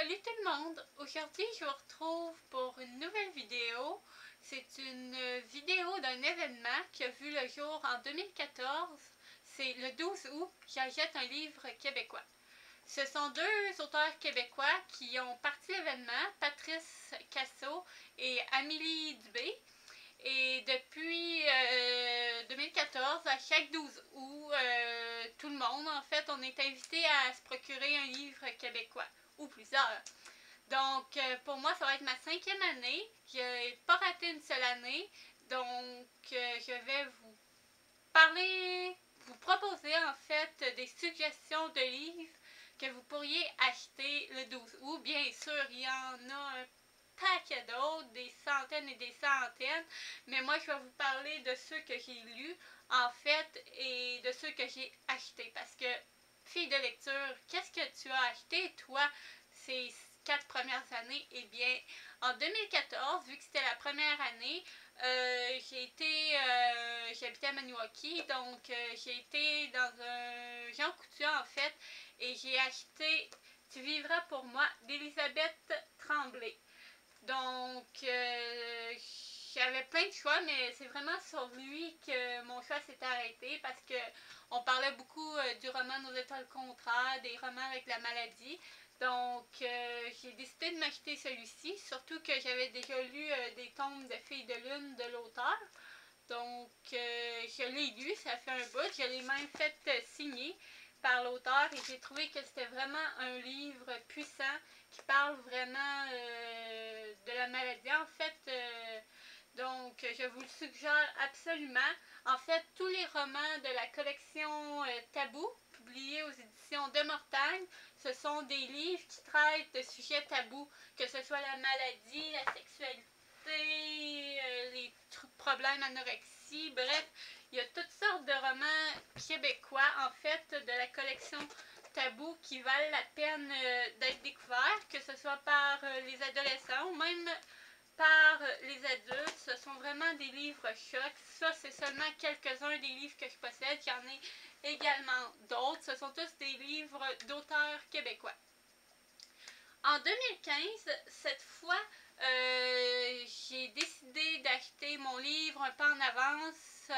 Salut tout le monde! Aujourd'hui, je vous retrouve pour une nouvelle vidéo. C'est une vidéo d'un événement qui a vu le jour en 2014. C'est le 12 août, j'achète un livre québécois. Ce sont deux auteurs québécois qui ont parti l'événement, Patrice Casso et Amélie Dubé. Et depuis 2014, euh, à chaque 12 août, euh, tout le monde, en fait, on est invité à se procurer un livre québécois ou plusieurs. Donc, euh, pour moi, ça va être ma cinquième année. Je n'ai pas raté une seule année. Donc, je vais vous parler, vous proposer en fait des suggestions de livres que vous pourriez acheter le 12 août. Bien sûr, il y en a un paquet d'autres, des centaines et des centaines, mais moi je vais vous parler de ceux que j'ai lus en fait et de ceux que j'ai achetés parce que fille de lecture, qu'est-ce que tu as acheté toi ces quatre premières années? Eh bien, en 2014, vu que c'était la première année, euh, j'ai été, euh, j'habitais à Maniwaki, donc euh, j'ai été dans un Jean Coutu en fait, et j'ai acheté Tu vivras pour moi d'Elisabeth Tremblay. Donc, j'avais plein de choix, mais c'est vraiment sur lui que mon choix s'est arrêté parce que on parlait beaucoup euh, du roman Nos étoiles contraires, des romans avec la maladie. Donc, euh, j'ai décidé de m'acheter celui-ci, surtout que j'avais déjà lu des tomes de Filles de Lune de l'auteur. Donc, je l'ai lu, ça fait un bout. Je l'ai même fait signer par l'auteur et j'ai trouvé que c'était vraiment un livre puissant qui parle vraiment euh, de la maladie. En fait, euh, donc je vous le suggère absolument. En fait, tous les romans de la collection euh, Tabou, publiés aux éditions de Mortagne, ce sont des livres qui traitent de sujets tabous, que ce soit la maladie, la sexualité, les problèmes anorexie, bref, il y a toutes sortes de romans québécois, en fait, de la collection Tabou qui valent la peine euh, d'être découverts, que ce soit par euh, les adolescents ou même par euh, les adultes. Ce sont vraiment des livres chocs. Ça, c'est seulement quelques-uns des livres que je possède. Il y en a également d'autres. Ce sont tous des livres d'auteurs québécois. En 2015, cette fois, j'ai décidé d'acheter mon livre un peu en avance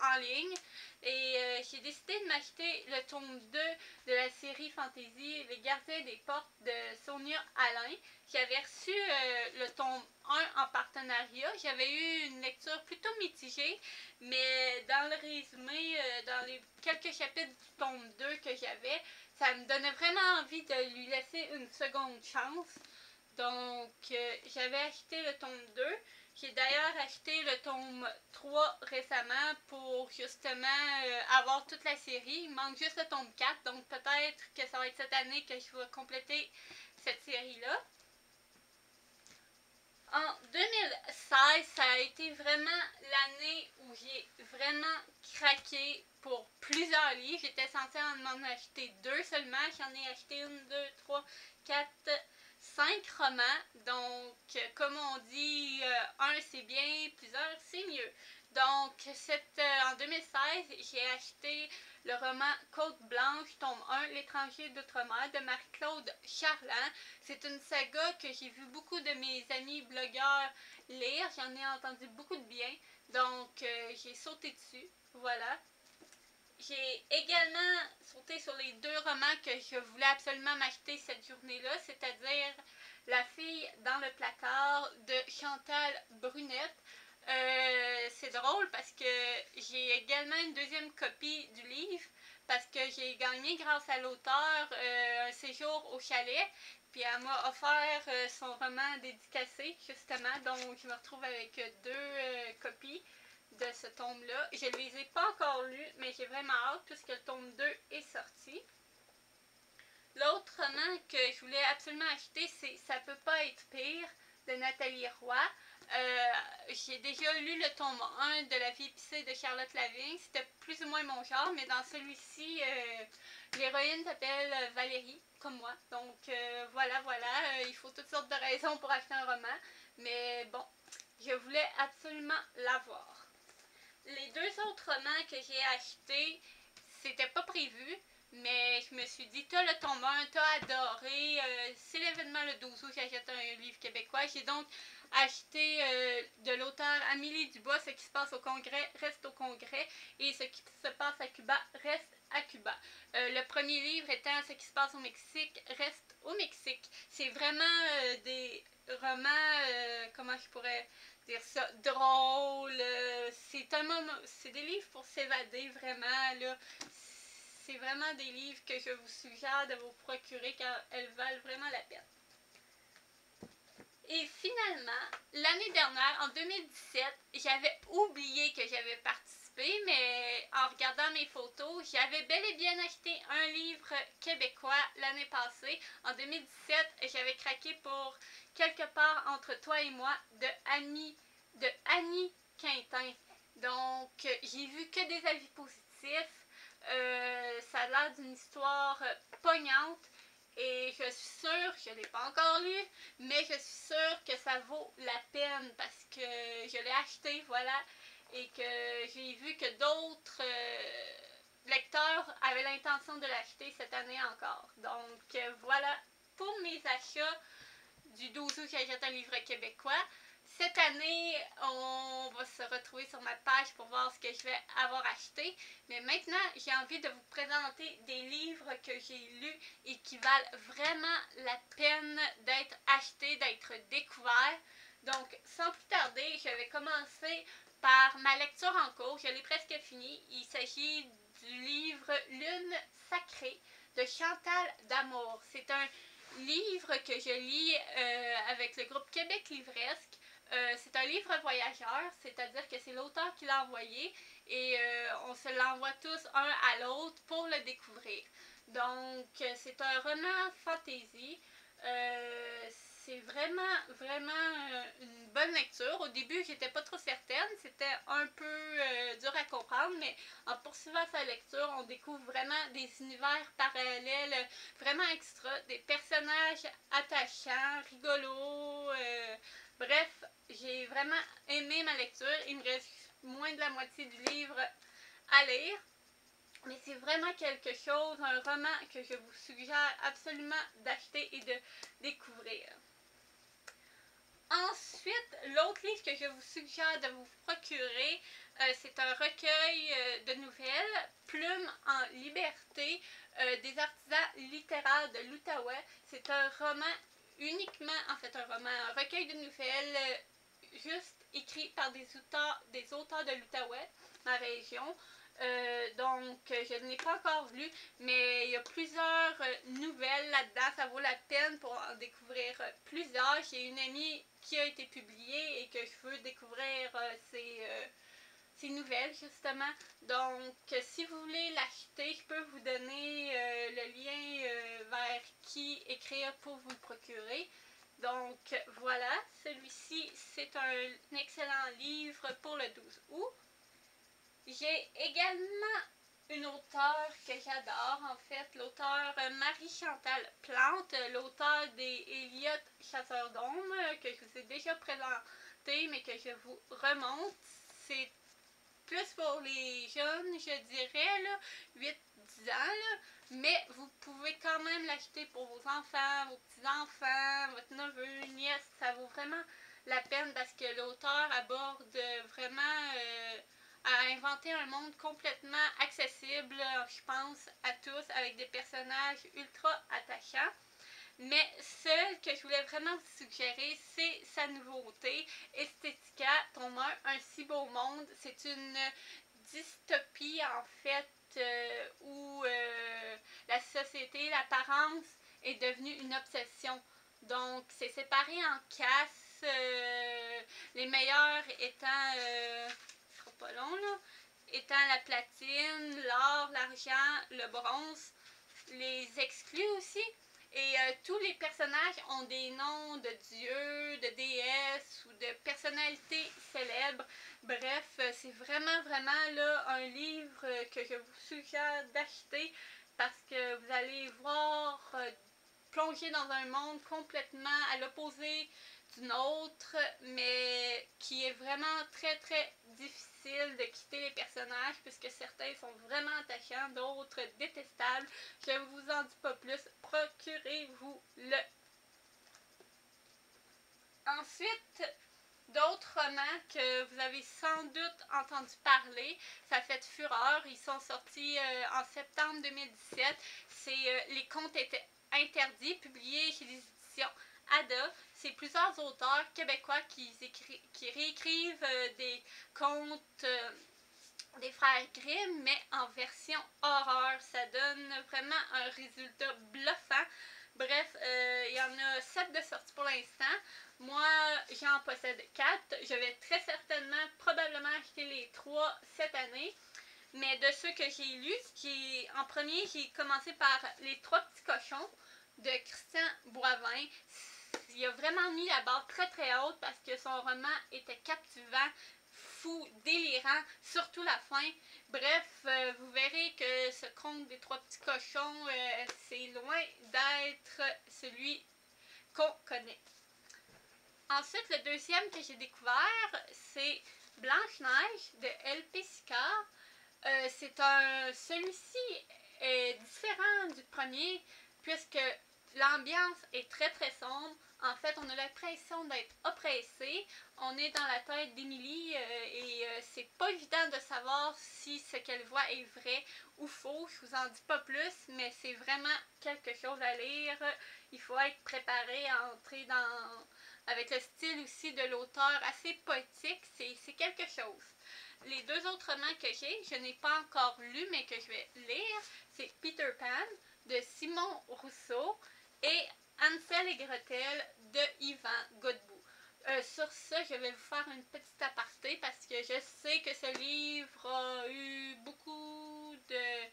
en ligne. Et euh, j'ai décidé de m'acheter le tome 2 de la série Fantasy Les Gardiens des Portes de Sonia Alain. J'avais reçu euh, le tome 1 en partenariat. J'avais eu une lecture plutôt mitigée, mais dans le résumé, euh, dans les quelques chapitres du tome 2 que j'avais, ça me donnait vraiment envie de lui laisser une seconde chance. Donc, j'avais acheté le tome 2. J'ai d'ailleurs acheté le tome 3 récemment pour justement euh, avoir toute la série. Il manque juste le tome 4, donc peut-être que ça va être cette année que je vais compléter cette série-là. En 2016, ça a été vraiment l'année où j'ai vraiment craqué pour plusieurs livres. J'étais censée en acheter deux seulement. J'en ai acheté une, deux, trois, quatre, cinq romans. Donc, comme on dit, euh, un c'est bien, plusieurs c'est mieux. Donc, euh, en 2016, j'ai acheté le roman Côte Blanche, tome 1, L'étranger d'outre-mer de Marie-Claude Charland. C'est une saga que j'ai vu beaucoup de mes amis blogueurs lire. J'en ai entendu beaucoup de bien. Donc, euh, j'ai sauté dessus. Voilà. J'ai également sauté sur les deux romans que je voulais absolument m'acheter cette journée-là, c'est-à-dire La fille dans le placard de Chantal Brunette. Euh, c'est drôle parce que j'ai également une deuxième copie du livre parce que j'ai gagné grâce à l'auteur euh, un séjour au chalet. Puis elle m'a offert euh, son roman dédicacé justement, donc je me retrouve avec deux copies de ce tome-là. Je ne les ai pas encore lus, mais j'ai vraiment hâte puisque le tome 2 est sorti. L'autre roman que je voulais absolument acheter, c'est Ça peut pas être pire de Nathalie Roy. Euh, j'ai déjà lu le tome 1 de La vie épicée de Charlotte Lavigne. C'était plus ou moins mon genre, mais dans celui-ci, euh, l'héroïne s'appelle Valérie, comme moi. Donc euh, voilà, voilà, il faut toutes sortes de raisons pour acheter un roman. Mais bon, je voulais absolument l'avoir. Les deux autres romans que j'ai achetés, c'était pas prévu, Mais je me suis dit, t'as le tombeur, t'as adoré. Euh, c'est l'événement le 12 août, j'achète un livre québécois. J'ai donc acheté euh, de l'auteur Amélie Dubois, Ce qui se passe au Congrès reste au Congrès et Ce qui se passe à Cuba reste à Cuba. Euh, le premier livre étant Ce qui se passe au Mexique reste au Mexique. C'est vraiment des romans, comment je pourrais dire ça, drôles. c'est un moment, c'est des livres pour s'évader vraiment. Là c'est vraiment des livres que je vous suggère de vous procurer car elles valent vraiment la peine. Et finalement, l'année dernière, en 2017, j'avais oublié que j'avais participé, mais en regardant mes photos, j'avais bel et bien acheté un livre québécois l'année passée. En 2017, j'avais craqué pour Quelque part entre toi et moi de Annie, de Annie Quintin. Donc, j'ai vu que des avis positifs. Euh, ça a l'air d'une histoire poignante et je suis sûre, je ne l'ai pas encore lu, mais je suis sûre que ça vaut la peine parce que je l'ai acheté, voilà, et que j'ai vu que d'autres euh, lecteurs avaient l'intention de l'acheter cette année encore. Donc euh, voilà pour mes achats du 12 août, j'achète un livre québécois. Cette année, on va se retrouver sur ma page pour voir ce que je vais avoir acheté. Mais maintenant, j'ai envie de vous présenter des livres que j'ai lus et qui valent vraiment la peine d'être achetés, d'être découverts. Donc, sans plus tarder, je vais commencer par ma lecture en cours. Je l'ai presque fini. Il s'agit du livre Lune sacrée de Chantal D'Amour. C'est un livre que je lis euh, avec le groupe Québec Livresque. Euh, c'est un livre voyageur, c'est-à-dire que c'est l'auteur qui l'a envoyé et euh, on se l'envoie tous un à l'autre pour le découvrir. Donc, c'est un roman fantasy. C'est vraiment, vraiment une bonne lecture. Au début, j'étais pas trop certaine. C'était un peu dur à comprendre, mais en poursuivant sa lecture, on découvre vraiment des univers parallèles vraiment extra, des personnages attachants, rigolos. Bref, j'ai vraiment aimé ma lecture. Il me reste moins de la moitié du livre à lire. Mais c'est vraiment quelque chose, un roman que je vous suggère absolument d'acheter et de découvrir. Ensuite, l'autre livre que je vous suggère de vous procurer, euh, c'est un recueil euh, de nouvelles, Plume en liberté, euh, des artisans littéraires de l'Outaouais. C'est un roman uniquement, en fait, un roman, un recueil de nouvelles juste écrit par des auteurs, des auteurs de l'Outaouais, ma région. Donc, je ne l'ai pas encore lu, mais il y a plusieurs nouvelles là-dedans. Ça vaut la peine pour en découvrir plusieurs. J'ai une amie qui a été publiée et que je veux découvrir ses, ces nouvelles, justement. Donc, si vous voulez l'acheter, je peux vous donner euh, le lien euh, vers qui écrire pour vous le procurer. Donc, voilà, celui-ci, c'est un excellent livre pour le 12 août. J'ai également une auteure que j'adore, en fait, l'auteur Marie-Chantal Plante, l'auteur des Elliott Chasseurs d'ombre, que je vous ai déjà présenté, mais que je vous remonte. C'est plus pour les jeunes, je dirais, là, 8-10 ans, mais vous pouvez quand même l'acheter pour vos enfants, vos petits-enfants, votre neveu, nièce, ça vaut vraiment la peine parce que l'auteur aborde vraiment euh, à inventer un monde complètement accessible, je pense, à tous, avec des personnages ultra attachants. Mais celle que je voulais vraiment vous suggérer, c'est sa nouveauté, Estetica, ton un si beau monde. C'est une dystopie en fait euh, où euh, la société, l'apparence est devenue une obsession. Donc c'est séparé en castes, euh, les meilleurs étant, ce long là, étant la platine, l'or, l'argent, le bronze. Les exclus aussi, et euh, tous les personnages ont des noms de dieux, de déesses ou de personnalités célèbres. Bref, euh, c'est vraiment, vraiment là un livre que je vous suggère d'acheter parce que vous allez voir euh, plongé dans un monde complètement à l'opposé d'une autre, mais qui est vraiment très très difficile de quitter les personnages puisque certains sont vraiment attachants, d'autres détestables. Je ne vous en dis pas plus, procurez-vous le. Ensuite, d'autres romans que vous avez sans doute entendu parler. Ça fait fureur. Ils sont sortis euh, en septembre 2017. C'est euh, Les contes étaient interdits, publiés chez les éditions Ada. C'est plusieurs auteurs québécois qui, qui réécrivent euh, des contes des frères Grimm, mais en version horreur. Ça donne vraiment un résultat bluffant. Bref, il y en a sept de sortie pour l'instant. Moi, j'en possède quatre. Je vais très certainement, probablement acheter les trois cette année. Mais de ceux que j'ai lus, en premier, j'ai commencé par Les Trois Petits Cochons de Christian Boivin. Il a vraiment mis la barre très très haute parce que son roman était captivant, fou, délirant, surtout la fin. Bref, euh, vous verrez que ce conte des trois petits cochons, euh, c'est loin d'être celui qu'on connaît. Ensuite, le deuxième que j'ai découvert, c'est Blanche-Neige de L.P. Sicard. Euh, c'est un. Celui-ci est différent du premier, puisque l'ambiance est très très sombre. En fait, on a l'impression d'être oppressé. On est dans la tête d'Émilie euh, et euh, c'est pas évident de savoir si ce qu'elle voit est vrai ou faux. Je vous en dis pas plus, mais c'est vraiment quelque chose à lire. Il faut être préparé à entrer dans avec le style aussi de l'auteur assez poétique, c'est quelque chose. Les deux autres romans que j'ai, je n'ai pas encore lu, mais que je vais lire, c'est Peter Pan de Simon Rousseau et Ansel et Gretel de Yvan Godbout. Euh, sur ça, je vais vous faire une petite aparté parce que je sais que ce livre a eu beaucoup de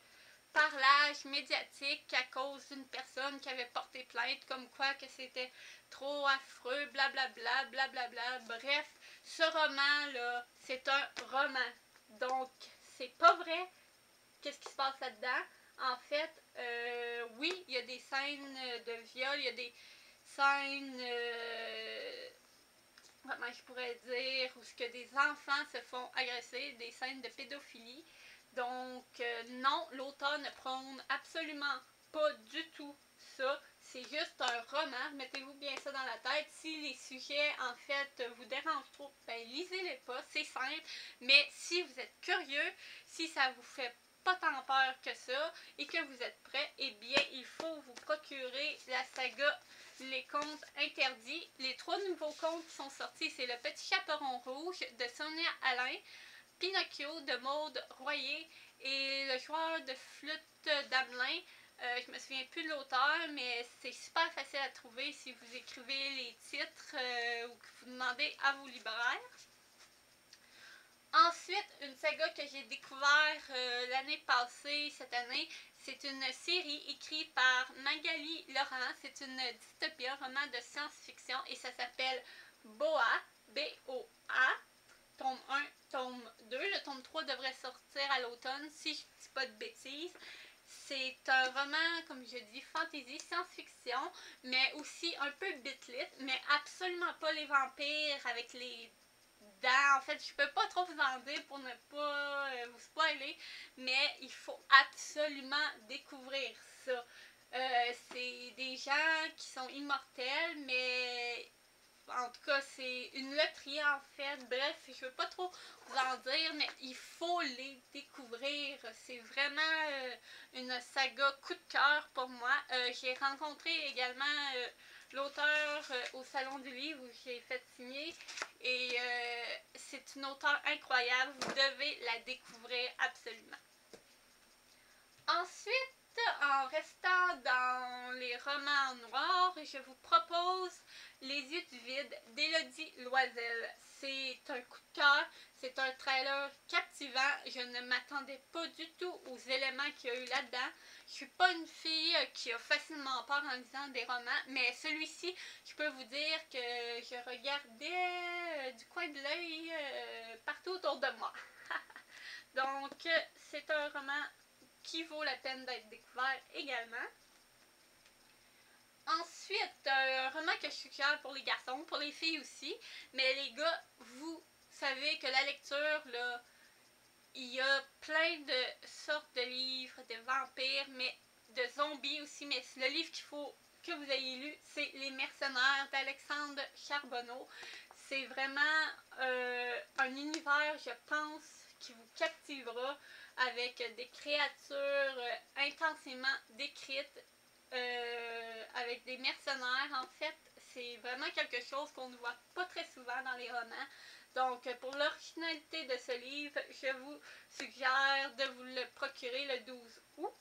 parlage médiatique à cause d'une personne qui avait porté plainte comme quoi que c'était trop affreux, blablabla, blablabla. Bref, ce roman-là, c'est un roman. Donc, c'est pas vrai qu'est-ce qui se passe là-dedans? En fait, euh, oui, il y a des scènes de viol, il y a des scènes, euh, comment je pourrais dire, où ce que des enfants se font agresser, des scènes de pédophilie. Donc, euh, non, l'auteur ne prône absolument pas du tout ça. C'est juste un roman. Mettez-vous bien ça dans la tête. Si les sujets, en fait, vous dérangent trop, ben lisez-les pas. C'est simple. Mais si vous êtes curieux, si ça vous fait pas tant peur que ça et que vous êtes prêt, eh bien, il faut vous procurer la saga Les Contes Interdits. Les trois nouveaux contes qui sont sortis, c'est Le Petit Chaperon Rouge de Sonia Alain, Pinocchio de Maude Royer et Le joueur de flûte d'Amelin. Euh, je me souviens plus de l'auteur, mais c'est super facile à trouver si vous écrivez les titres euh, ou que vous demandez à vos libraires. Ensuite, une saga que j'ai découvert euh, l'année passée, cette année, c'est une série écrite par Magali Laurent. C'est une dystopie, un roman de science-fiction et ça s'appelle Boa, B-O-A tome 1, tome 2. Le tome 3 devrait sortir à l'automne, si je ne dis pas de bêtises. C'est un roman, comme je dis, fantasy, science-fiction, mais aussi un peu bitlit, mais absolument pas les vampires avec les En fait, je peux pas trop vous en dire pour ne pas euh, vous spoiler, mais il faut absolument découvrir ça. Euh, c'est des gens qui sont immortels, mais en tout cas, c'est une loterie en fait. Bref, je veux pas trop vous en dire, mais il faut les découvrir. C'est vraiment euh, une saga coup de cœur pour moi. J'ai rencontré également l'auteur au Salon du Livre où j'ai fait signer. Et c'est une auteure incroyable. Vous devez la découvrir absolument. Ensuite, en restant dans les romans noirs, je vous propose Les yeux du vide d'Élodie Loisel. C'est un coup de cœur, c'est un trailer captivant. Je ne m'attendais pas du tout aux éléments qu'il y a eu là-dedans. Je suis pas une fille qui a facilement peur en lisant des romans, mais celui-ci, je peux vous dire que je regardais euh, du coin de l'œil euh, partout autour de moi. Donc, c'est un roman qui vaut la peine d'être découvert également. Que je suggère pour les garçons, pour les filles aussi. Mais les gars, vous savez que la lecture, là, il y a plein de sortes de livres, de vampires, mais de zombies aussi. Mais le livre qu'il faut que vous ayez lu, c'est Les Mercenaires d'Alexandre Charbonneau. C'est vraiment euh, un univers, je pense, qui vous captivera avec des créatures euh, intensément décrites, euh, avec des mercenaires. En fait, c'est vraiment quelque chose qu'on ne voit pas très souvent dans les romans. Donc, pour l'originalité de ce livre, je vous suggère de vous le procurer le 12 août.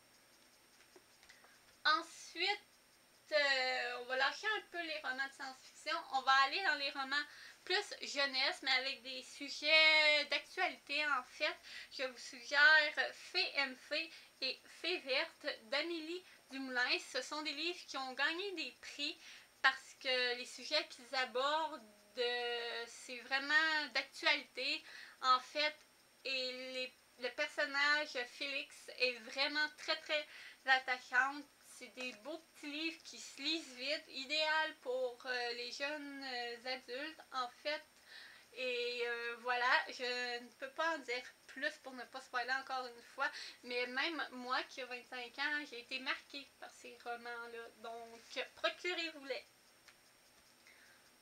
Ensuite, euh, on va lâcher un peu les romans de science-fiction. On va aller dans les romans plus jeunesse, mais avec des sujets d'actualité en fait. Je vous suggère Fée aime Fée et Fée verte d'Amélie Ce sont des livres qui ont gagné des prix parce que les sujets qu'ils abordent, c'est vraiment d'actualité en fait. Et le personnage Félix est vraiment très très attachant c'est des beaux petits livres qui se lisent vite, idéal pour euh, les jeunes euh, adultes en fait. Et euh, voilà, je ne peux pas en dire plus pour ne pas spoiler encore une fois, mais même moi qui ai 25 ans, j'ai été marquée par ces romans-là. Donc, procurez-vous-les.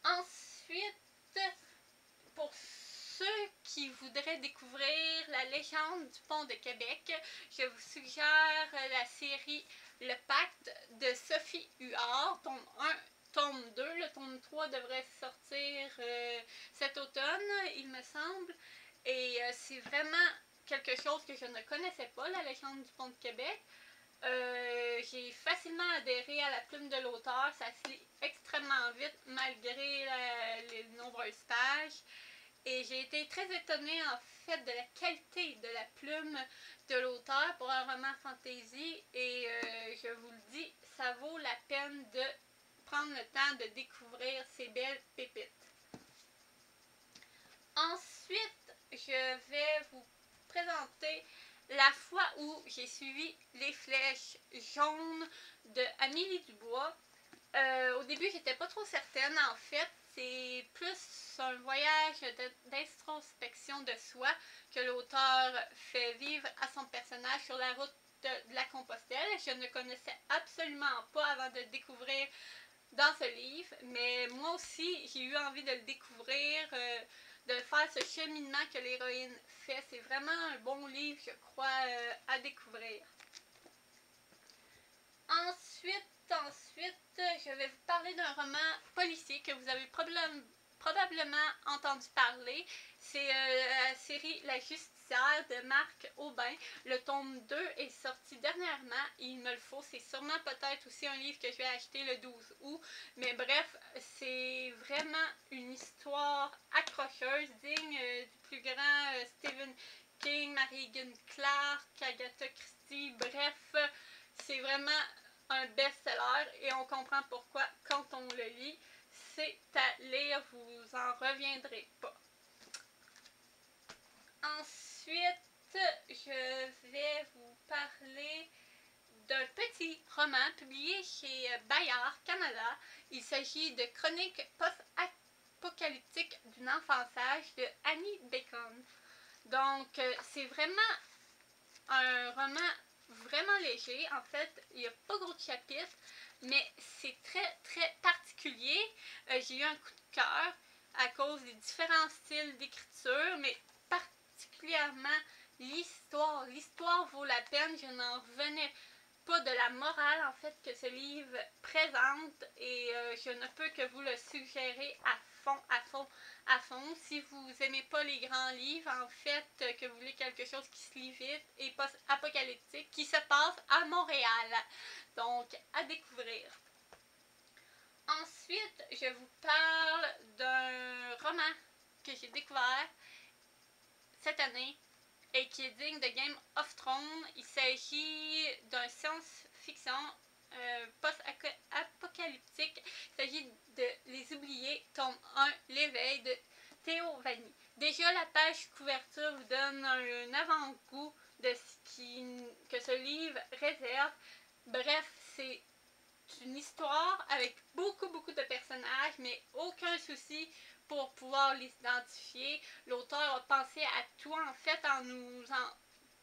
Ensuite, pour ceux qui voudraient découvrir la légende du pont de Québec, je vous suggère la série le pacte de Sophie Huard, tome 1, tome 2. Le tome 3 devrait sortir euh, cet automne, il me semble. Et euh, c'est vraiment quelque chose que je ne connaissais pas, la légende du pont de Québec. Euh, j'ai facilement adhéré à la plume de l'auteur. Ça se lit extrêmement vite malgré les nombreuses pages. Et j'ai été très étonnée en fait de la qualité de la plume de l'auteur pour un roman fantasy. Et euh, je vous le dis, ça vaut la peine de prendre le temps de découvrir ces belles pépites. Ensuite, je vais vous présenter la fois où j'ai suivi les flèches jaunes de Amélie Dubois. Euh, au début, j'étais pas trop certaine en fait c'est plus un voyage d'introspection de soi que l'auteur fait vivre à son personnage sur la route de, la Compostelle. Je ne connaissais absolument pas avant de le découvrir dans ce livre, mais moi aussi, j'ai eu envie de le découvrir, euh, de faire ce cheminement que l'héroïne fait. C'est vraiment un bon livre, je crois, euh, à découvrir. Ensuite, ensuite, je vais vous parler d'un roman policier que vous avez probablement entendu parler. C'est euh, la série La De Marc Aubin. Le tome 2 est sorti dernièrement. Il me le faut. C'est sûrement peut-être aussi un livre que je vais acheter le 12 août. Mais bref, c'est vraiment une histoire accrocheuse, digne euh, du plus grand euh, Stephen King, Mary Clark, Agatha Christie. Bref, c'est vraiment un best-seller et on comprend pourquoi quand on le lit, c'est à lire, vous en reviendrez pas. Ensuite, je vais vous parler d'un petit roman publié chez Bayard Canada. Il s'agit de Chroniques post-apocalyptiques d'une enfant-sage de Annie Bacon. Donc, c'est vraiment un roman vraiment léger. En fait, il n'y a pas gros de chapitres, mais c'est très, très particulier. Euh, j'ai eu un coup de cœur à cause des différents styles d'écriture, mais particulièrement l'histoire. L'histoire vaut la peine. Je n'en revenais pas de la morale, en fait, que ce livre présente et euh, je ne peux que vous le suggérer à fond, à fond, à fond. Si vous aimez pas les grands livres, en fait, euh, que vous voulez quelque chose qui se lit vite et pas apocalyptique, qui se passe à Montréal. Donc, à découvrir. Ensuite, je vous parle d'un roman que j'ai découvert cette année et qui est digne de Game of Thrones. Il s'agit d'un science-fiction euh, post-apocalyptique. Il s'agit de Les Oubliés, tome 1, L'éveil de Théo Vanny. Déjà, la page couverture vous donne un avant-goût de ce que ce livre réserve. Bref, c'est une histoire avec beaucoup, beaucoup de personnages, mais aucun souci pour pouvoir les identifier. L'auteur a pensé à tout en fait en nous en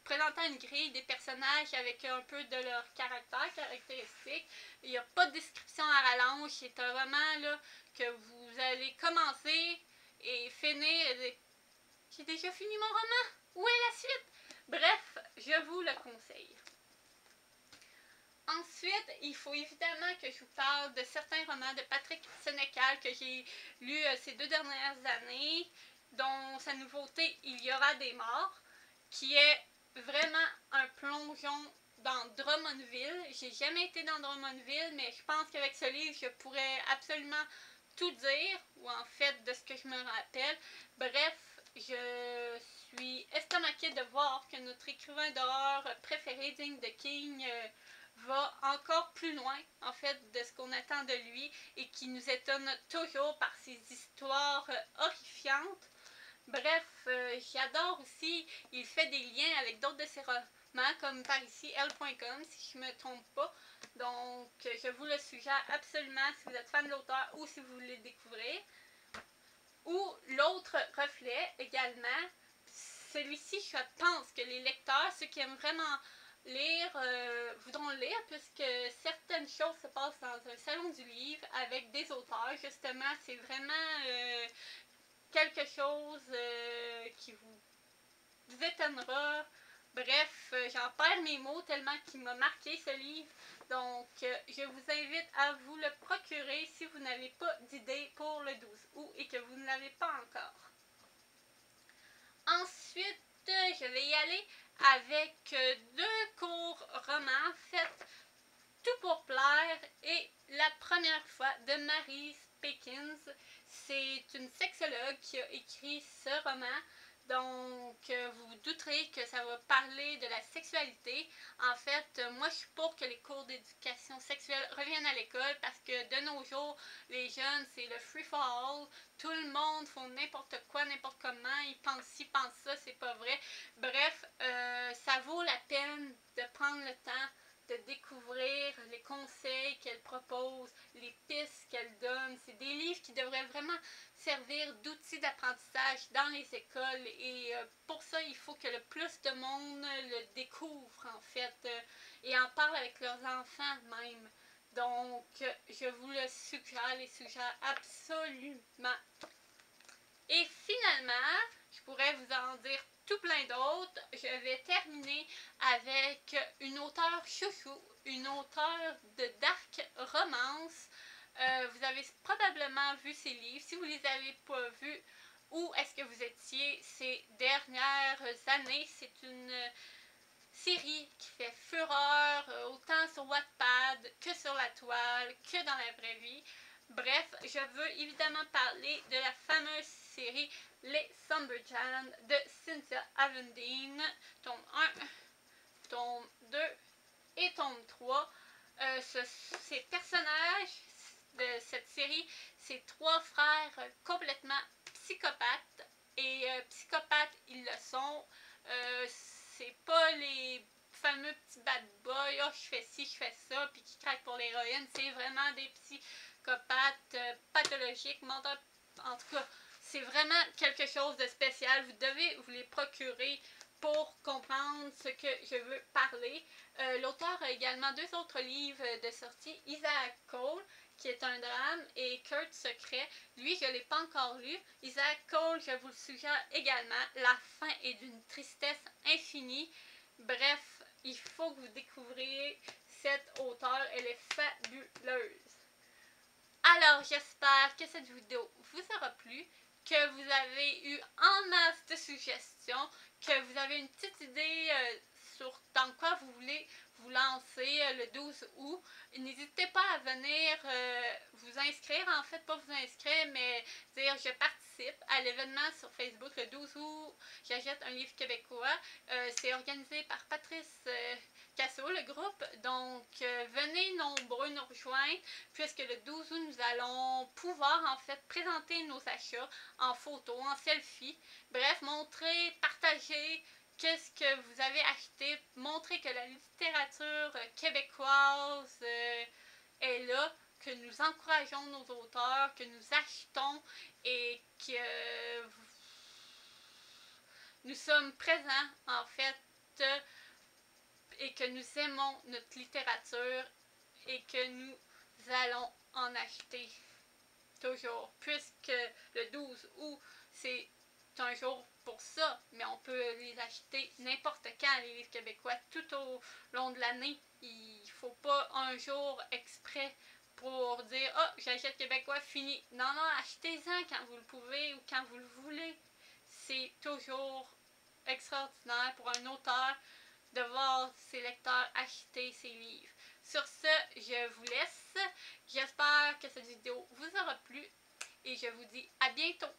présentant une grille des personnages avec un peu de leur caractère, caractéristique. Il n'y a pas de description à rallonge, c'est vraiment là que vous allez commencer et finir. J'ai déjà fini mon roman? Où est la suite? Bref, je vous le conseille. Ensuite, il faut évidemment que je vous parle de certains romans de Patrick Sénécal que j'ai lus euh, ces deux dernières années, dont sa nouveauté Il y aura des morts, qui est vraiment un plongeon dans Drummondville. J'ai jamais été dans Drummondville, mais je pense qu'avec ce livre, je pourrais absolument tout dire, ou en fait de ce que je me rappelle. Bref, je suis estomaquée de voir que notre écrivain d'horreur préféré, digne de King, euh, va encore plus loin, en fait, de ce qu'on attend de lui et qui nous étonne toujours par ses histoires euh, horrifiantes. Bref, euh, j'adore aussi, il fait des liens avec d'autres de ses romans, comme par ici, L.com, si je ne me trompe pas. Donc, je vous le suggère absolument si vous êtes fan de l'auteur ou si vous voulez le découvrir. Ou l'autre reflet également, celui-ci, je pense que les lecteurs, ceux qui aiment vraiment lire, euh, voudront lire, puisque certaines choses se passent dans un salon du livre avec des auteurs. Justement, c'est vraiment euh, quelque chose euh, qui vous, étonnera. Bref, j'en perds mes mots tellement qu'il m'a marqué ce livre. Donc, je vous invite à vous le procurer si vous n'avez pas d'idée pour le 12 août et que vous ne l'avez pas encore. Ensuite, je vais y aller avec deux courts romans faits tout pour plaire et la première fois de Marie Pickens. C'est une sexologue qui a écrit ce roman. Donc, euh, vous vous douterez que ça va parler de la sexualité. En fait, euh, moi, je suis pour que les cours d'éducation sexuelle reviennent à l'école parce que de nos jours, les jeunes, c'est le free for all. Tout le monde font n'importe quoi, n'importe comment. Ils pensent ci, pensent ça, c'est pas vrai. Bref, euh, ça vaut la peine de prendre le temps de découvrir les conseils qu'elle propose, les pistes qu'elle donne. C'est des livres qui devraient vraiment servir d'outils d'apprentissage dans les écoles et euh, pour ça, il faut que le plus de monde le découvre en fait euh, et en parle avec leurs enfants même. Donc, je vous le suggère, les suggère absolument. Et finalement, je pourrais vous en dire tout plein d'autres. Je vais terminer avec une auteure chouchou, une auteure de dark romance. Euh, vous avez probablement vu ces livres. Si vous les avez pas vus, où est-ce que vous étiez ces dernières années? C'est une série qui fait fureur euh, autant sur Wattpad que sur la toile, que dans la vraie vie. Bref, je veux évidemment parler de la fameuse série Les Summerjam de Cynthia Avendine, tome 1, tome 2 et tome 3. Euh, ces personnages de cette série, c'est trois frères complètement psychopathes. Et euh, psychopathes, ils le sont. Euh, c'est pas les fameux petits bad boys, oh, je fais ci, je fais ça, puis qui craquent pour l'héroïne. C'est vraiment des psychopathes pathologiques, mentaux. En tout cas, c'est vraiment quelque chose de spécial. Vous devez vous les procurer pour comprendre ce que je veux parler. Euh, l'auteur a également deux autres livres de sortie. Isaac Cole, qui est un drame, et Kurt Secret. Lui, je ne l'ai pas encore lu. Isaac Cole, je vous le suggère également. La fin est d'une tristesse infinie. Bref, il faut que vous découvriez cette auteure. Elle est fabuleuse. Alors, j'espère que cette vidéo vous aura plu que vous avez eu en masse de suggestions, que vous avez une petite idée euh, sur dans quoi vous voulez vous lancer euh, le 12 août. N'hésitez pas à venir euh, vous inscrire, en fait pas vous inscrire, mais dire je participe à l'événement sur Facebook le 12 août. J'achète un livre québécois. C'est organisé par Patrice Casso, le groupe. Donc, euh, venez nombreux nous rejoindre puisque le 12 août, nous allons pouvoir en fait présenter nos achats en photo, en selfie. Bref, montrer, partager qu'est-ce que vous avez acheté, montrer que la littérature québécoise euh, est là, que nous encourageons nos auteurs, que nous achetons et que nous sommes présents en fait et que nous aimons notre littérature et que nous allons en acheter toujours puisque le 12 août c'est un jour pour ça, mais on peut les acheter n'importe quand, les livres québécois, tout au long de l'année. Il faut pas un jour exprès pour dire Oh, j'achète québécois, fini. Non, non, achetez-en quand vous le pouvez ou quand vous le voulez. C'est toujours extraordinaire pour un auteur de voir ses lecteurs acheter ses livres. Sur ce, je vous laisse. J'espère que cette vidéo vous aura plu et je vous dis à bientôt.